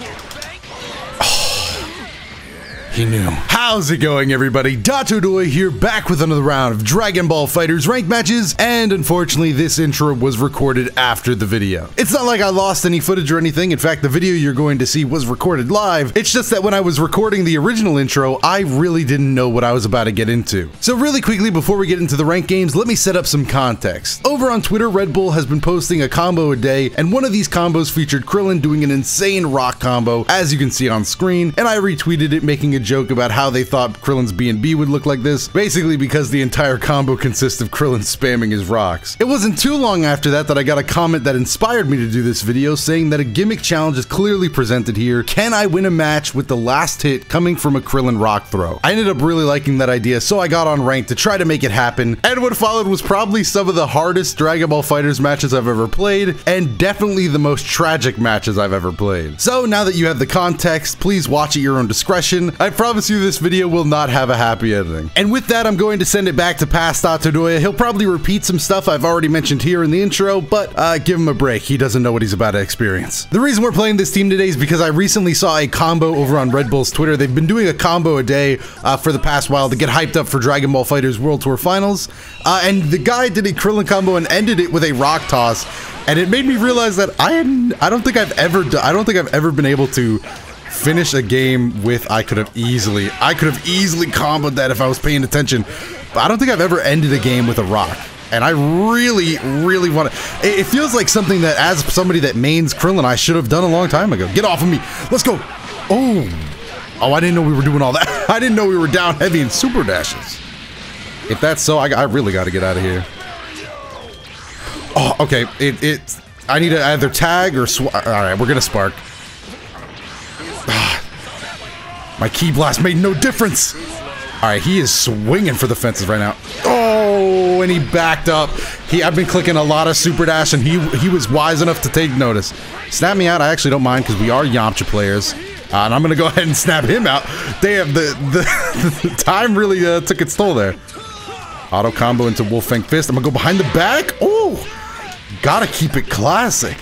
Yeah. He knew. How's it going, everybody? Dotodoya here, back with another round of Dragon Ball FighterZ ranked matches, and unfortunately, this intro was recorded after the video. It's not like I lost any footage or anything. In fact, the video you're going to see was recorded live. It's just that when I was recording the original intro, I really didn't know what I was about to get into. So really quickly, before we get into the ranked games, let me set up some context. Over on Twitter, Red Bull has been posting a combo a day, and one of these combos featured Krillin doing an insane rock combo, as you can see on screen, and I retweeted it making a joke about how they thought Krillin's B&B would look like this, basically because the entire combo consists of Krillin spamming his rocks. It wasn't too long after that that I got a comment that inspired me to do this video saying that a gimmick challenge is clearly presented here. Can I win a match with the last hit coming from a Krillin rock throw? I ended up really liking that idea, so I got on rank to try to make it happen, and what followed was probably some of the hardest Dragon Ball FighterZ matches I've ever played, and definitely the most tragic matches I've ever played. So now that you have the context, please watch at your own discretion. I promise you this video will not have a happy ending. And with that, I'm going to send it back to past Dotodoya. He'll probably repeat some stuff I've already mentioned here in the intro, but uh, give him a break. He doesn't know what he's about to experience. The reason we're playing this team today is because I recently saw a combo over on Red Bull's Twitter. They've been doing a combo a day uh, for the past while to get hyped up for Dragon Ball FighterZ World Tour Finals. Uh, and the guy did a Krillin combo and ended it with a rock toss. And it made me realize that I hadn't, I don't think I've ever, I don't think I've ever been able to finish a game with I could have easily I could have easily comboed that if I was paying attention. But I don't think I've ever ended a game with a rock. And I really, really want to. It, feels like something that, as somebody that mains Krillin, I should have done a long time ago. Get off of me. Let's go. Oh. Oh, I didn't know we were doing all that. I didn't know we were down heavy in super dashes. If that's so, I, I really got to get out of here. Oh, okay. It, it. I need to either tag or sw. All right, we're gonna spark. My key blast made no difference. All right, he is swinging for the fences right now. Oh, and he backed up. He, I've been clicking a lot of super dash, and he he was wise enough to take notice. Snap me out. I actually don't mind because we are Yamcha players, uh, and I'm gonna go ahead and snap him out. Damn, the the, time really uh, took its toll there. Auto combo into Wolf Fang Fist. I'm gonna go behind the back. Oh, gotta keep it classic.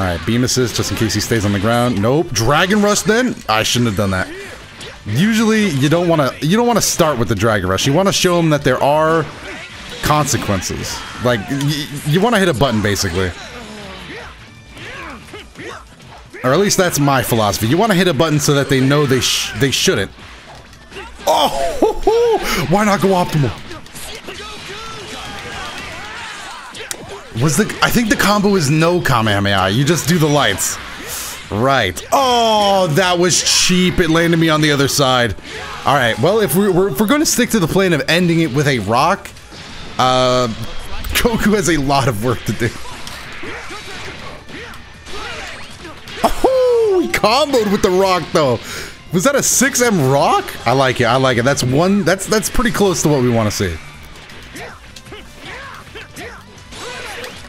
All right, beam assist just in case he stays on the ground. Nope. Dragon rush. Then I shouldn't have done that. Usually, you don't want to. You don't want to start with the dragon rush. You want to show them that there are consequences. Like you want to hit a button, basically. Or at least that's my philosophy. You want to hit a button so that they know they sh they shouldn't. Oh, why not go optimal? Was the I think the combo is no Kamehameha. You just do the lights. Right. Oh, that was cheap. It landed me on the other side. All right. Well, if we're, we're, we're going to stick to the plan of ending it with a rock, uh, Goku has a lot of work to do. Oh, he comboed with the rock though. Was that a 6M rock? I like it. I like it. That's one. That's that's pretty close to what we want to see.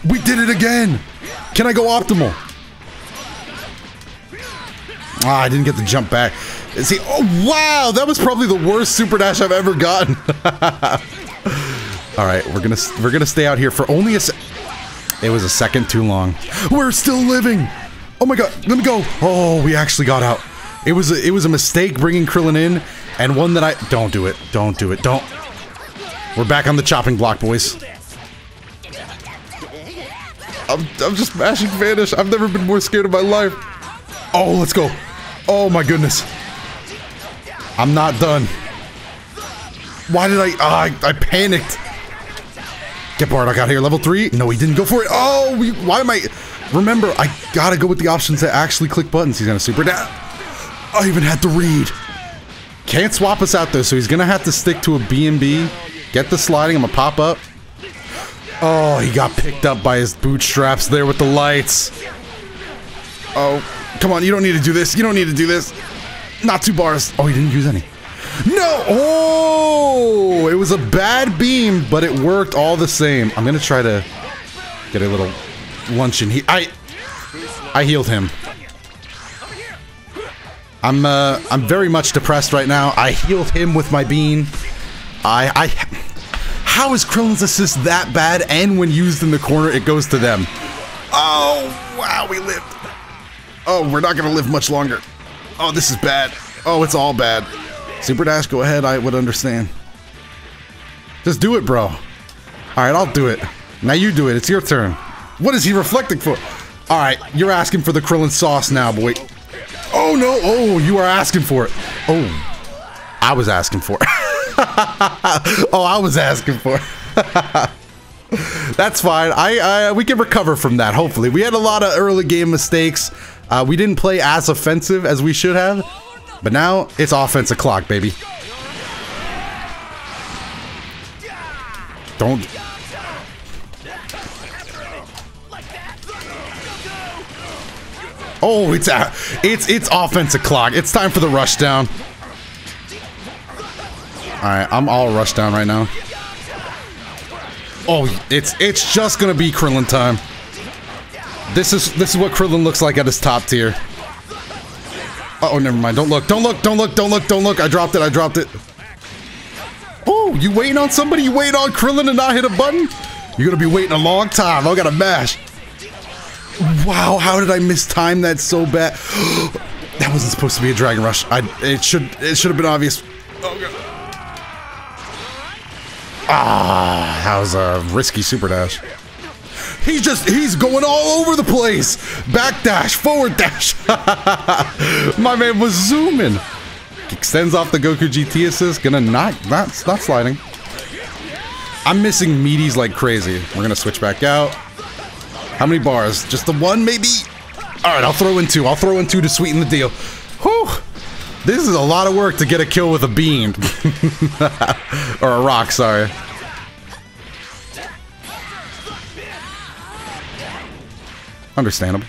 We did it again! Can I go optimal? Ah, I didn't get the jump back. See, oh wow, that was probably the worst super dash I've ever gotten. All right, we're gonna we're gonna stay out here for only a. Se it was a second too long. We're still living. Oh my god, let me go. Oh, we actually got out. It was a, it was a mistake bringing Krillin in, and one that I don't do it. Don't do it. Don't. We're back on the chopping block, boys. I'm, I'm just mashing vanish. I've never been more scared in my life. Oh, let's go. Oh my goodness. I'm not done. Why did I, uh, I, I panicked. Get Bardock out here, level three. No, he didn't go for it. Oh, we, why am I, remember, I gotta go with the options that actually click buttons. He's gonna super down. I even had to read. Can't swap us out though, so he's gonna have to stick to a B&B. Get the sliding, I'm gonna pop up. Oh, he got picked up by his bootstraps there with the lights. Oh, come on, you don't need to do this. You don't need to do this. Not two bars. Oh, he didn't use any. No! Oh! It was a bad beam, but it worked all the same. I'm gonna try to get a little luncheon. He, I, I healed him. I'm, uh, I'm very much depressed right now. I healed him with my bean. I, I, how is Krillin's assist that bad? And when used in the corner, it goes to them. Oh, wow, we lived. Oh, we're not gonna live much longer. Oh, this is bad. Oh, it's all bad. Super Dash, go ahead. I would understand. Just do it, bro. All right, I'll do it. Now you do it. It's your turn. What is he reflecting for? All right, you're asking for the Krillin sauce now, boy. Oh, no. Oh, you are asking for it. Oh, I was asking for it. oh, I was asking for. That's fine. I, I, we can recover from that. Hopefully, we had a lot of early game mistakes. Uh, we didn't play as offensive as we should have, but now it's offensive clock, baby. Don't. Oh, it's a, it's it's offensive clock. It's time for the rush down. All right, I'm all rushed down right now. Oh, it's it's just gonna be Krillin time. This is this is what Krillin looks like at his top tier. Uh oh, never mind. Don't look. Don't look. Don't look. Don't look. Don't look. I dropped it. I dropped it. Oh, you waiting on somebody? You waiting on Krillin to not hit a button? You're gonna be waiting a long time. I gotta mash. Wow, how did I miss time that so bad? that wasn't supposed to be a Dragon Rush. I it should it should have been obvious. Oh god. Ah, that was a risky super dash. He's just, he's going all over the place. Back dash, forward dash. My man was zooming. Extends off the Goku GT assist. Gonna not, not, not sliding. I'm missing meaties like crazy. We're gonna switch back out. How many bars? Just the one, maybe? All right, I'll throw in two. I'll throw in two to sweeten the deal. This is a lot of work to get a kill with a beam. or a rock, sorry. Understandable.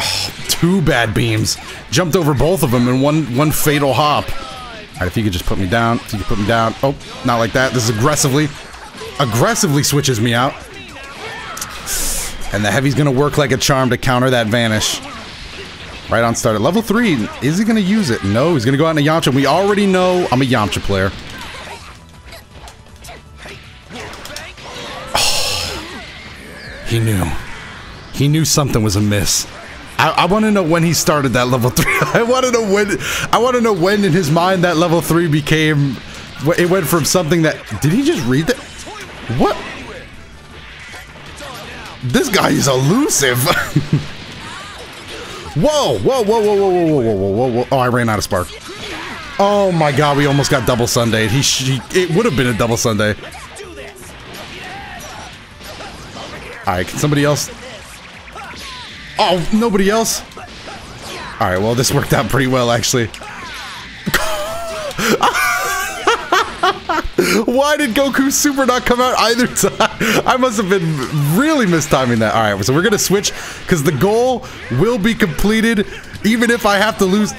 Oh, two bad beams. Jumped over both of them in one one fatal hop. Alright, if you could just put me down. If you could put me down. Oh, not like that. This is aggressively. Aggressively switches me out. And the heavy's gonna work like a charm to counter that vanish. Right on start at level 3. Is he gonna use it? No, he's gonna go out in a Yamcha. We already know I'm a Yamcha player. Oh, he knew. He knew something was amiss. I, I want to know when he started that level 3. I want to know when I want to know when in his mind that level 3 became it went from something that Did he just read that? What? This guy is elusive. whoa, whoa, whoa, whoa, whoa, whoa, whoa, whoa, whoa, whoa. Oh, I ran out of spark. Oh my god, we almost got double Sunday. He, he it would have been a double Sunday. Alright, can somebody else? Oh, nobody else? Alright, well, this worked out pretty well, actually. Why did Goku Super not come out either time? I must have been really mistiming that. All right, so we're gonna switch because the goal will be completed even if I have to lose.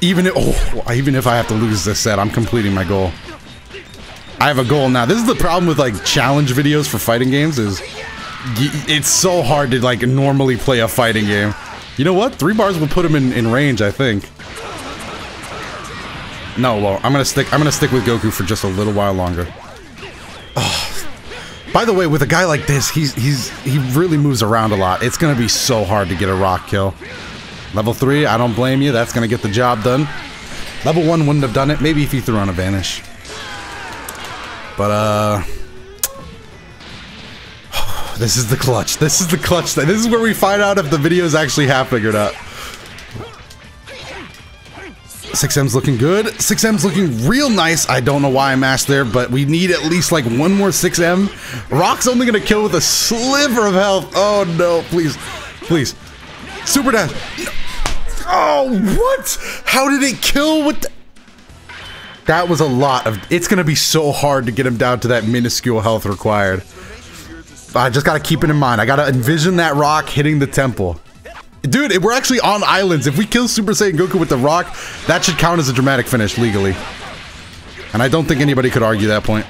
Even if, oh, even if I have to lose this set, I'm completing my goal. I have a goal now. This is the problem with like challenge videos for fighting games is it's so hard to like normally play a fighting game. You know what? Three bars will put him in, in range, I think. No, well, I'm gonna stick. I'm gonna stick with Goku for just a little while longer. Oh. By the way, with a guy like this, he's he's he really moves around a lot. It's gonna be so hard to get a rock kill. Level three, I don't blame you. That's gonna get the job done. Level one wouldn't have done it. Maybe if he threw on a vanish. But uh. This is the clutch. This is the clutch. This is where we find out if the video is actually happening or not. 6M's looking good. 6M's looking real nice. I don't know why I mashed there, but we need at least like one more 6M. Rock's only gonna kill with a sliver of health. Oh no, please, please. Super dash. Oh, what? How did it kill with That was a lot of, it's gonna be so hard to get him down to that minuscule health required. I just gotta keep it in mind. I gotta envision that rock hitting the temple. Dude, we're actually on islands. If we kill Super Saiyan Goku with the rock, that should count as a dramatic finish legally. And I don't think anybody could argue that point.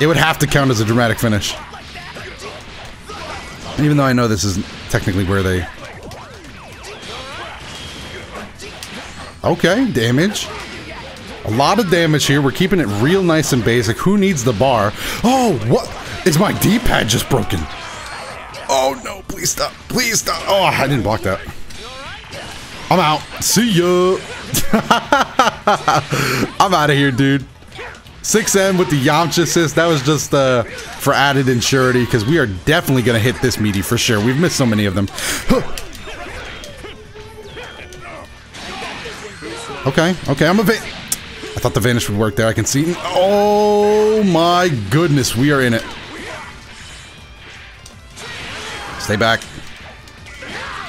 It would have to count as a dramatic finish. Even though I know this is technically where they... Okay, damage. A lot of damage here. We're keeping it real nice and basic. Who needs the bar? Oh, what? Is my D-pad just broken? Oh, no, Please stop. Please stop. Oh, I didn't block that. I'm out. See ya. I'm out of here, dude. 6M with the Yamcha assist. That was just uh, for added insurity because we are definitely going to hit this meaty for sure. We've missed so many of them. okay, okay, I'm a bit. I thought the vanish would work there. I can see. Oh my goodness, we are in it. Stay back.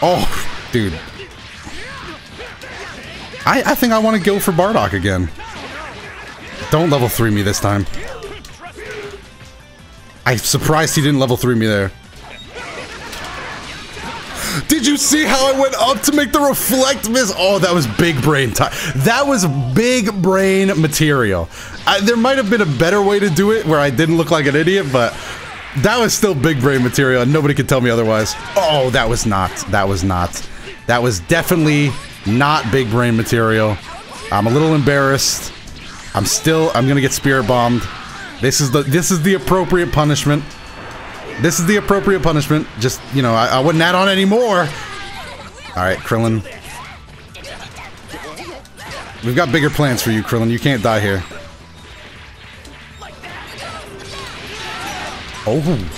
Oh, dude. I, I think I want to go for Bardock again. Don't level 3 me this time. I'm surprised he didn't level 3 me there. Did you see how I went up to make the reflect miss? Oh, that was big brain time. That was big brain material. I, there might have been a better way to do it where I didn't look like an idiot, but that was still big brain material and nobody could tell me otherwise. Oh, that was not. That was not. That was definitely not big brain material. I'm a little embarrassed. I'm still I'm gonna get spirit bombed. This is the this is the appropriate punishment. This is the appropriate punishment. Just you know, I, I wouldn't add on anymore. Alright, Krillin. We've got bigger plans for you, Krillin. You can't die here. Oh.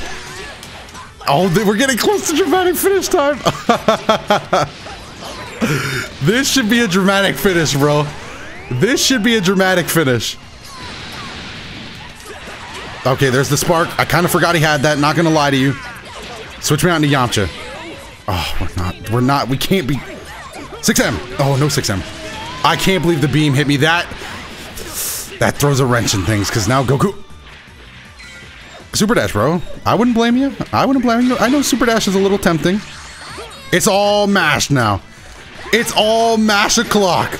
Oh, we're getting close to dramatic finish time. this should be a dramatic finish, bro. This should be a dramatic finish. Okay, there's the spark. I kind of forgot he had that. Not gonna lie to you. Switch me out into Yamcha. Oh, we're not. We're not. We can't be. 6M. Oh, no 6M. I can't believe the beam hit me. That. That throws a wrench in things because now Goku. Super Dash, bro. I wouldn't blame you. I wouldn't blame you. I know Super Dash is a little tempting. It's all mash now. It's all mash o'clock.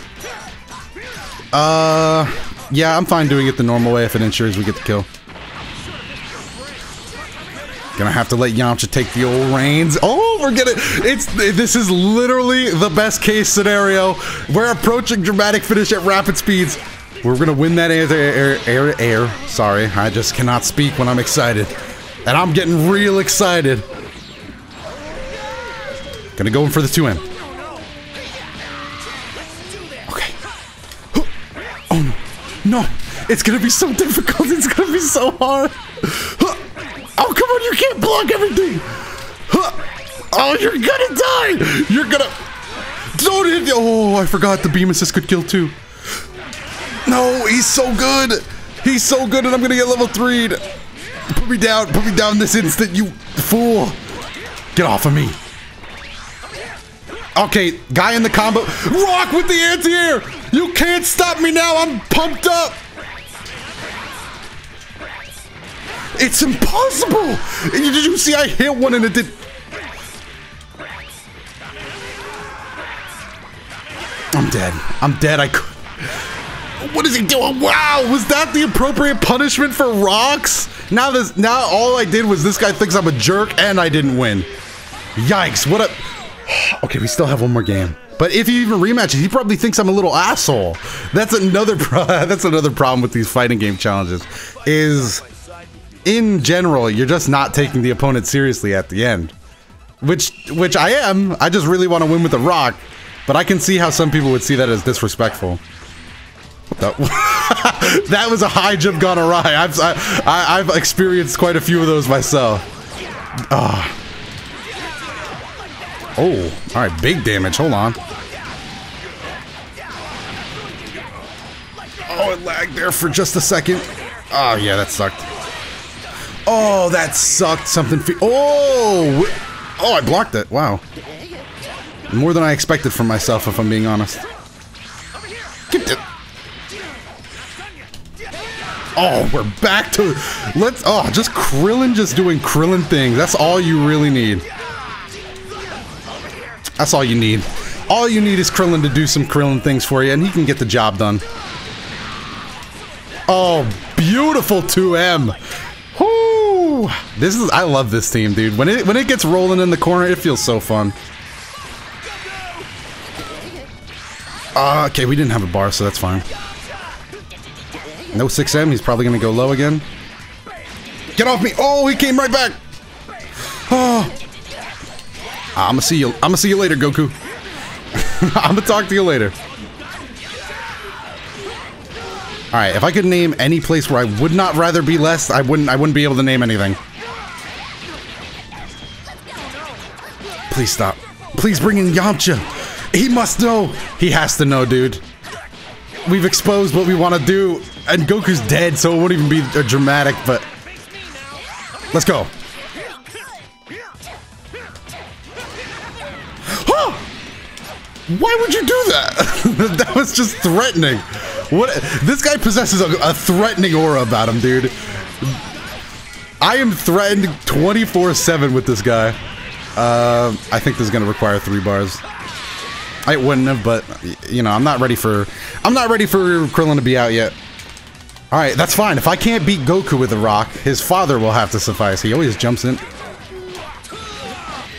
Uh, yeah, I'm fine doing it the normal way if it ensures we get the kill. Gonna have to let Yamcha take the old reins. Oh, we're gonna. It's this is literally the best case scenario. We're approaching dramatic finish at rapid speeds. We're gonna win that air, air, air, air. Sorry, I just cannot speak when I'm excited, and I'm getting real excited. Gonna go in for the 2M. Okay. Oh no, no! It's gonna be so difficult. It's gonna be so hard. Oh come on! You can't block everything. Oh, you're gonna die. You're gonna. Don't hit. Oh, I forgot the beam assist could kill too. No, he's so good. He's so good, and I'm gonna get level three. Put me down. Put me down this instant, you fool. Get off of me. Okay, guy in the combo. Rock with the anti-air. You can't stop me now. I'm pumped up. It's impossible. Did you see I hit one and it did... I'm dead. I'm dead. I could... What is he doing? Wow, was that the appropriate punishment for rocks? Now this, now all I did was this guy thinks I'm a jerk and I didn't win. Yikes, what a... Okay, we still have one more game. But if he even rematches, he probably thinks I'm a little asshole. That's another that's another problem with these fighting game challenges. Is in general, you're just not taking the opponent seriously at the end. Which which I am. I just really want to win with the rock. But I can see how some people would see that as disrespectful. That, that was a high jump gone awry. I've I, have experienced quite a few of those myself. Oh. Oh, all right, big damage. Hold on. Oh, it lagged there for just a second. Oh, yeah, that sucked. Oh, that sucked. Something. oh, oh, I blocked it. Wow. More than I expected from myself, if I'm being honest. Get. Oh, we're back to let's. Oh, just Krillin just doing Krillin things. That's all you really need. That's all you need. All you need is Krillin to do some Krillin things for you, and he can get the job done. Oh, beautiful 2M. Whoo! This is I love this team, dude. When it when it gets rolling in the corner, it feels so fun. Uh, okay, we didn't have a bar, so that's fine. No 6M, he's probably gonna go low again. Get off me! Oh, he came right back! Ah, oh! I'm gonna see you. I'm gonna see you later, Goku. I'm gonna talk to you later. All right, if I could name any place where I would not rather be less, I wouldn't. I wouldn't be able to name anything. Please stop. Please bring in Yamcha. He must know. He has to know, dude. We've exposed what we want to do, and Goku's dead, so it won't even be dramatic. But let's go. Why would you do that? that was just threatening. What? This guy possesses a, a, threatening aura about him, dude. I am threatened 24/7 with this guy. Uh, I think this is gonna require three bars. I wouldn't have, but you know, I'm not ready for. I'm not ready for Krillin to be out yet. All right, that's fine. If I can't beat Goku with a rock, his father will have to suffice. He always jumps in.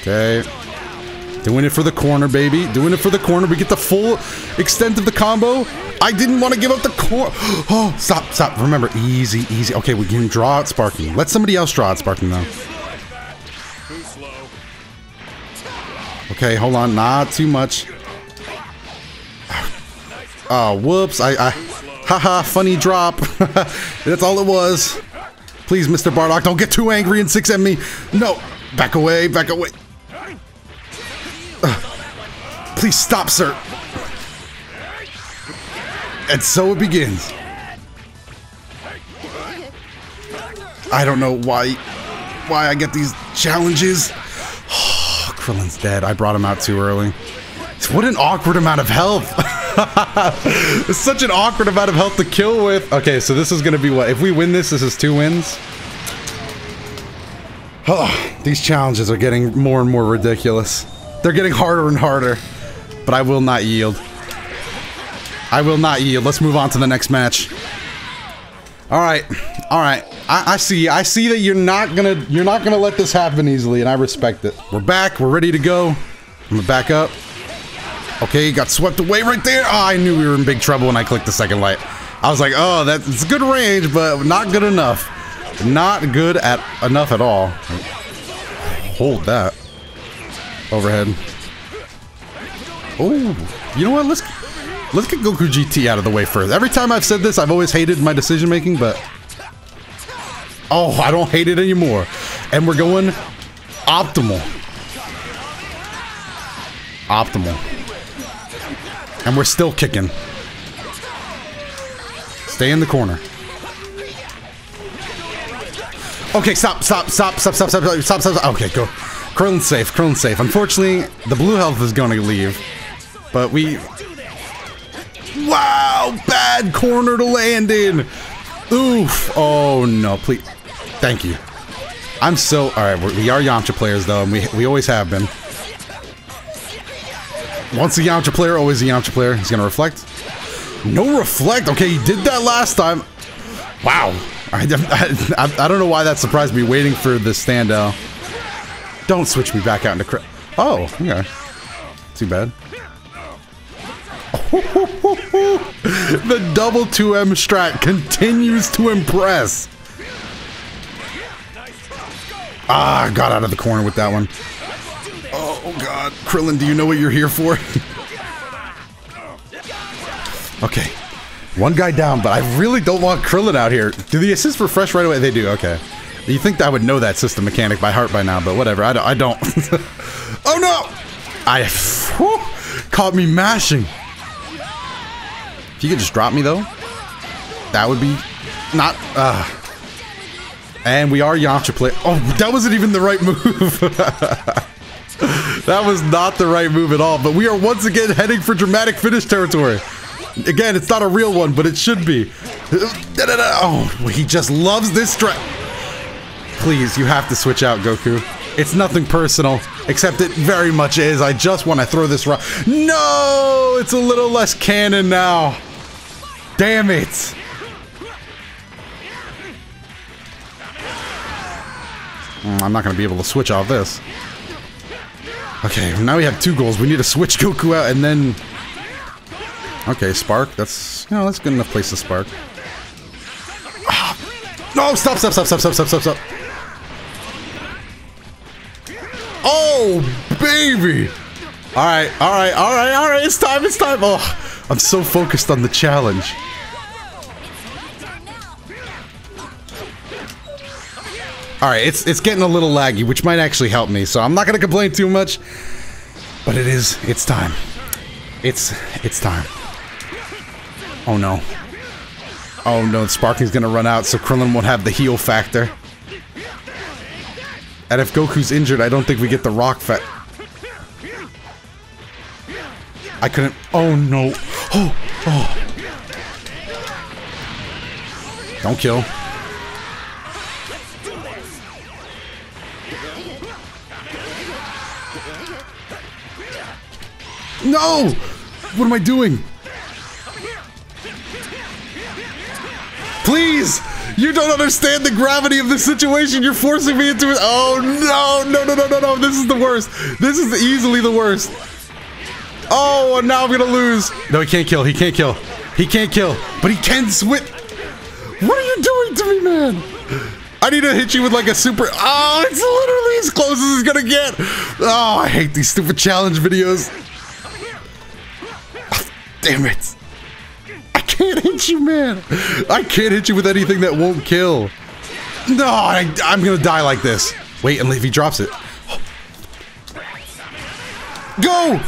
Okay. Doing it for the corner, baby. Doing it for the corner. We get the full extent of the combo. I didn't want to give up the corner. Oh, stop, stop. Remember, easy, easy. Okay, we can draw out Sparking. Let somebody else draw out Sparking, though. Okay, hold on. Not too much. Oh, whoops. I, I, haha, funny drop. That's all it was. Please, Mr. Bardock, don't get too angry and six at me. No, back away, back away. Please stop, sir. And so it begins. I don't know why why I get these challenges. Oh, Krillin's dead. I brought him out too early. What an awkward amount of health. it's such an awkward amount of health to kill with. Okay, so this is going to be what? If we win this, this is two wins. Oh, these challenges are getting more and more ridiculous. They're getting harder and harder but I will not yield. I will not yield. Let's move on to the next match. All right, all right. I, I, see. I see that you're not gonna you're not gonna let this happen easily, and I respect it. We're back. We're ready to go. I'm gonna back up. Okay, he got swept away right there. Oh, I knew we were in big trouble when I clicked the second light. I was like, oh, that's good range, but not good enough. Not good at enough at all. Hold that. Overhead. Oh, you know what? Let's let's get Goku GT out of the way first. Every time I've said this, I've always hated my decision making, but oh, I don't hate it anymore. And we're going optimal, optimal, and we're still kicking. Stay in the corner. Okay, stop, stop, stop, stop, stop, stop, stop, stop, stop. Okay, go. Krillin's safe, Krillin's safe. Unfortunately, the blue health is to leave. But we... Wow! Bad corner to land in! Oof! Oh, no, please. Thank you. I'm so... Alright, we are Yamcha players, though, and we, we always have been. Once a Yamcha player, always a Yamcha player. He's gonna reflect. No reflect! Okay, he did that last time. Wow. I, I, I don't know why that surprised me, waiting for the standout. Don't switch me back out into crit. Oh, okay. Too bad. the double 2M strat continues to impress. Ah, got out of the corner with that one. Oh, God. Krillin, do you know what you're here for? okay. One guy down, but I really don't want Krillin out here. Do the assists refresh right away? They do, okay. You think I would know that system mechanic by heart by now, but whatever. I don't. I don't. oh, no! I... Whew, caught me mashing. If you could just drop me, though, that would be not... Uh, and we are Yamcha play. Oh, that wasn't even the right move. that was not the right move at all. But we are once again heading for dramatic finish territory. Again, it's not a real one, but it should be. Oh, he just loves this strat. Please, you have to switch out, Goku. It's nothing personal, except it very much is. I just want to throw this rock. No! It's a little less canon now. Damn it! I'm not going to be able to switch off this. Okay, now we have two goals. We need to switch Goku out and then... Okay, Spark. That's, you know, that's good enough place to Spark. Ah. No, stop, stop, stop, stop, stop, stop, stop, stop. Oh! baby! Alright, alright, alright, alright, it's time, it's time! Oh, I'm so focused on the challenge. Alright, it's it's getting a little laggy, which might actually help me, so I'm not gonna complain too much. But it is, it's time. It's, it's time. Oh no. Oh no, Sparking's gonna run out, so Krillin won't have the heal factor. And if Goku's injured, I don't think we get the rock fa- I couldn't- oh no. Oh, oh. Don't kill. No! What am I doing? Please! You don't understand the gravity of the situation. You're forcing me into it. Oh no, no, no, no, no, no. This is the worst. This is easily the worst. Oh, and now I'm gonna lose. No, he can't kill. He can't kill. He can't kill. But he can switch. What are you doing to me, man? I need to hit you with like a super. Oh, it's literally as close as it's gonna get. Oh, I hate these stupid challenge videos. Damn it. I can't hit you, man. I can't hit you with anything that won't kill. No, I, I'm gonna die like this. Wait, and if he drops it. Go!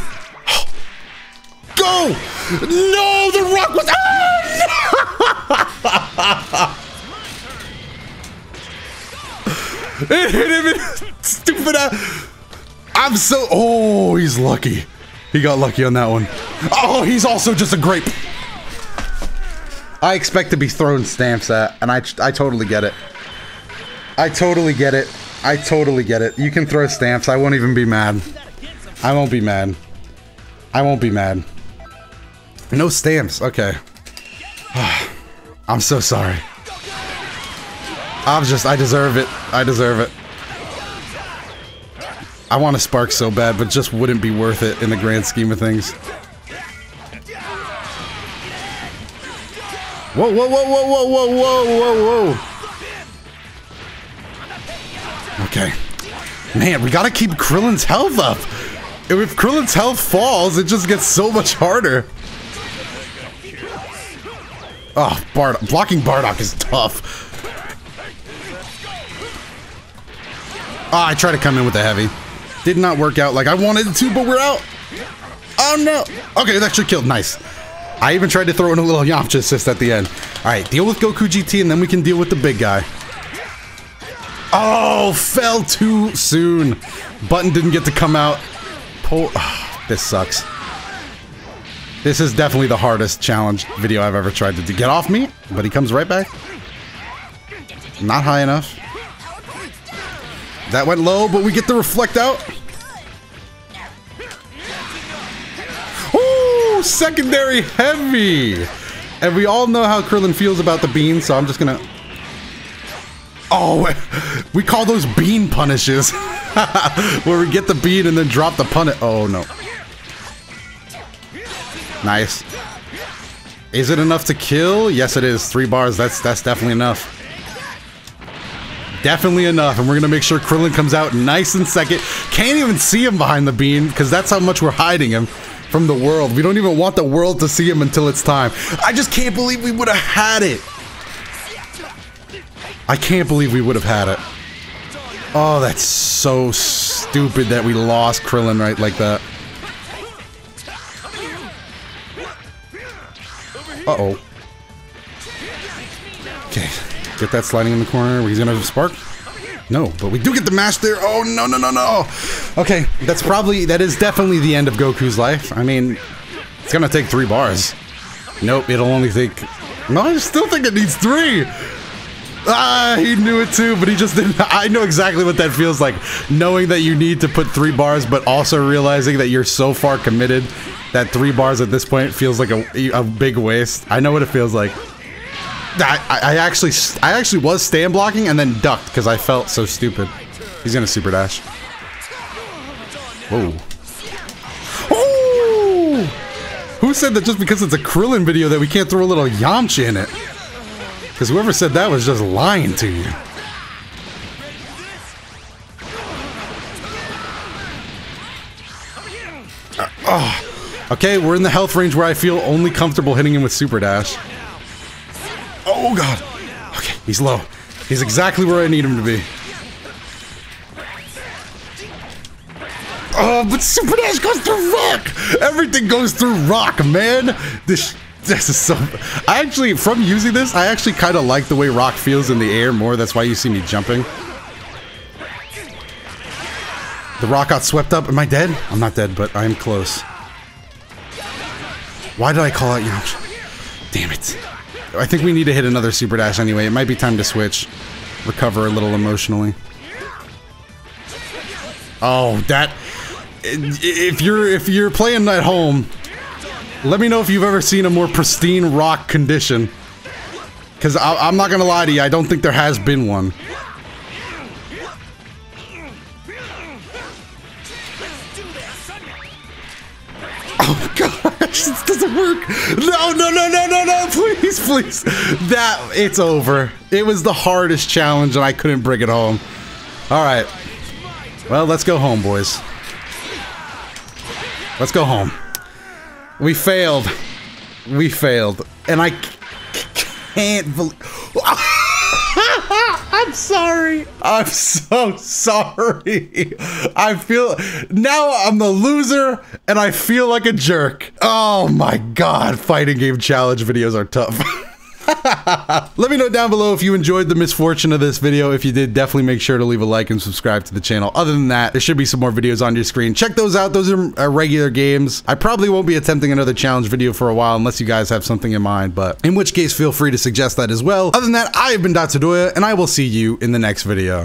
Go! No, the rock was. Ah! it hit him in stupid ass. I'm so. Oh, he's lucky. He got lucky on that one. Oh, he's also just a grape. I expect to be thrown stamps at, and I, I totally get it. I totally get it. I totally get it. You can throw stamps. I won't even be mad. I won't be mad. I won't be mad. No stamps. Okay. I'm so sorry. I'm just, I deserve it. I deserve it. I want to spark so bad, but just wouldn't be worth it in the grand scheme of things. Whoa, whoa, whoa, whoa, whoa, whoa, whoa, whoa, whoa. Okay. Man, we gotta keep Krillin's health up. If Krillin's health falls, it just gets so much harder. Ah, oh, Bard blocking Bardock is tough. Oh, I try to come in with the heavy. Did not work out like I wanted it to, but we're out. Oh no. Okay, that should kill. Nice. I even tried to throw in a little Yamcha assist at the end. All right, deal with Goku GT and then we can deal with the big guy. Oh, fell too soon. Button didn't get to come out. Pull. Oh, this sucks. This is definitely the hardest challenge video I've ever tried to do. Get off me, but he comes right back. Not high enough. That went low, but we get the reflect out. Ooh, secondary heavy. And we all know how Krillin feels about the bean, so I'm just gonna... Oh, we call those bean punishes. Where we get the bean and then drop the punish. Oh, no. Nice. Is it enough to kill? Yes, it is. Three bars. That's that's definitely enough. Definitely enough, and we're gonna make sure Krillin comes out nice and second. Can't even see him behind the bean, because that's how much we're hiding him from the world. We don't even want the world to see him until it's time. I just can't believe we would have had it. I can't believe we would have had it. Oh, that's so stupid that we lost Krillin right like that. Uh-oh. Okay. Get that sliding in the corner. He's gonna spark. No, but we do get the mash there. Oh no no no no. Okay, that's probably that is definitely the end of Goku's life. I mean, it's gonna take three bars. Nope, it'll only take. No, I still think it needs three. Ah, he knew it too, but he just didn't. I know exactly what that feels like, knowing that you need to put three bars, but also realizing that you're so far committed that three bars at this point feels like a, a big waste. I know what it feels like. I, I actually I actually was stand blocking and then ducked because I felt so stupid. He's gonna super dash. Whoa. Who said that just because it's a Krillin video that we can't throw a little Yamcha in it? Because whoever said that was just lying to you. Oh, okay, we're in the health range where I feel only comfortable hitting him with super dash. Oh god. Okay, he's low. He's exactly where I need him to be. Oh, but Super Dash goes through rock! Everything goes through rock, man! This this is so... I actually, from using this, I actually kind of like the way rock feels in the air more. That's why you see me jumping. The rock got swept up. Am I dead? I'm not dead, but I am close. Why did I call out Yamcha? Damn it. I think we need to hit another Super Dash anyway. It might be time to switch. Recover a little emotionally. Oh, that if you're if you're playing at home, let me know if you've ever seen a more pristine rock condition. Because I'm not gonna lie to you, I don't think there has been one. Oh gosh, this doesn't work. No, no, no, no, no, no, please, please. That, it's over. It was the hardest challenge and I couldn't bring it home. All right. Well, let's go home, boys. Let's go home. We failed. We failed. And I can't believe... I'm sorry. I'm so sorry. I feel now I'm the loser and I feel like a jerk. Oh my god, fighting game challenge videos are tough. Let me know down below if you enjoyed the misfortune of this video. If you did, definitely make sure to leave a like and subscribe to the channel. Other than that, there should be some more videos on your screen. Check those out. Those are uh, regular games. I probably won't be attempting another challenge video for a while unless you guys have something in mind, but in which case, feel free to suggest that as well. Other than that, I have been Dotodoya, and I will see you in the next video.